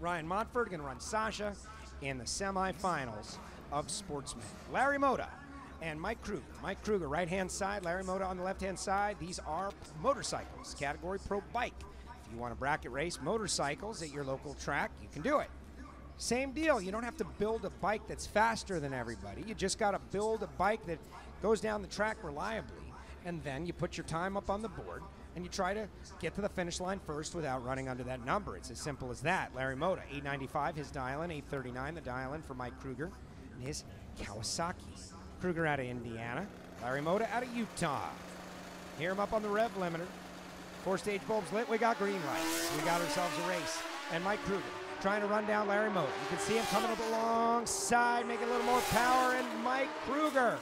Ryan Montford going to run Sasha in the semifinals of Sportsman. Larry Moda and Mike Kruger. Mike Kruger, right hand side, Larry Moda on the left hand side. These are motorcycles, category pro bike. If you want a bracket race motorcycles at your local track, you can do it. Same deal. You don't have to build a bike that's faster than everybody. You just got to build a bike that goes down the track reliably. And then you put your time up on the board and you try to get to the finish line first without running under that number. It's as simple as that. Larry Moda, 895, his dial in, 839, the dial in for Mike Kruger, and his Kawasaki. Kruger out of Indiana, Larry Moda out of Utah. Hear him up on the rev limiter. Four stage bulbs lit, we got green lights. We got ourselves a race. And Mike Kruger trying to run down Larry Moda. You can see him coming up alongside, making a little more power, and Mike Kruger.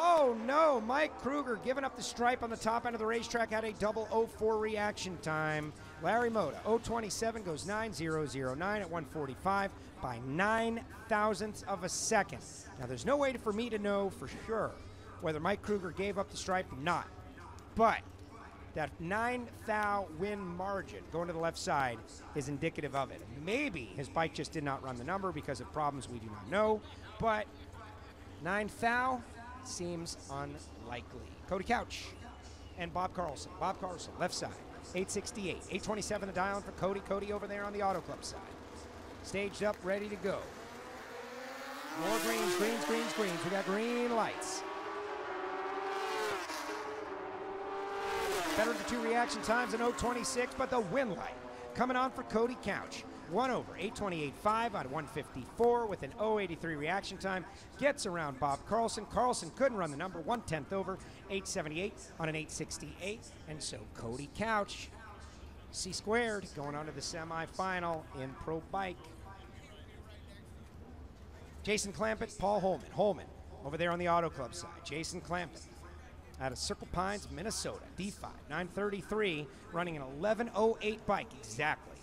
Oh no, Mike Kruger giving up the stripe on the top end of the racetrack had a double 04 reaction time. Larry Moda, 027 goes 9009 at 145 by nine thousandths of a second. Now there's no way for me to know for sure whether Mike Kruger gave up the stripe or not. But that nine thou win margin going to the left side is indicative of it. Maybe his bike just did not run the number because of problems we do not know, but nine thou seems unlikely. Cody Couch and Bob Carlson. Bob Carlson, left side, 868, 827 the dial for Cody. Cody over there on the Auto Club side. Staged up, ready to go. More greens, greens, greens, greens. We got green lights. Better to two reaction times in 026, but the win light coming on for Cody Couch. One over 828.5 on 154 with an 083 reaction time. Gets around Bob Carlson. Carlson couldn't run the number, one tenth over 878 on an 868. And so Cody Couch, C squared, going on to the semifinal in Pro Bike. Jason Clampett, Paul Holman. Holman over there on the Auto Club side. Jason Clampett out of Circle Pines, Minnesota. D5, 933, running an 1108 bike exactly.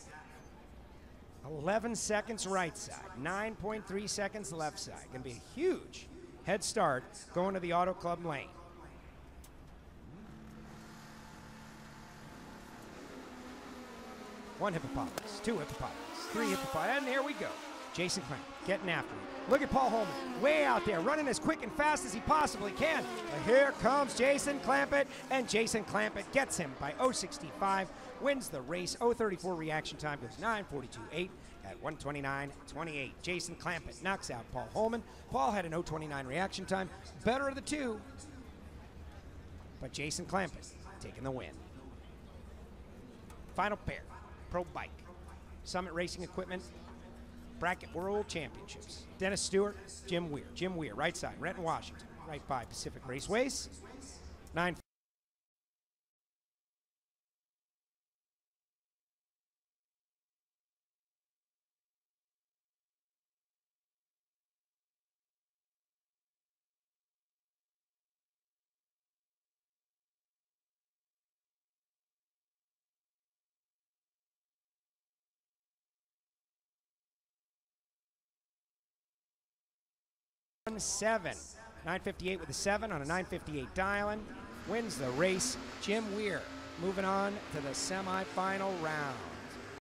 11 seconds right side, 9.3 seconds left side. Going to be a huge head start going to the Auto Club lane. One hippopotamus, two hippopotamus, three hippopotamus, and there we go. Jason Clamp getting after it. Look at Paul Holman, way out there, running as quick and fast as he possibly can. But here comes Jason Clampett, and Jason Clampett gets him by 065, wins the race. 034 reaction time goes 942.8 at 129.28. Jason Clampett knocks out Paul Holman. Paul had an 029 reaction time, better of the two, but Jason Clampett taking the win. Final pair, Pro Bike, Summit Racing Equipment, Bracket World Championships. Dennis Stewart, Jim Weir. Jim Weir, right side, Renton, Washington, right by Pacific Raceways. Nine. seven. 958 with a seven on a 958 dialing. Wins the race. Jim Weir moving on to the semifinal round.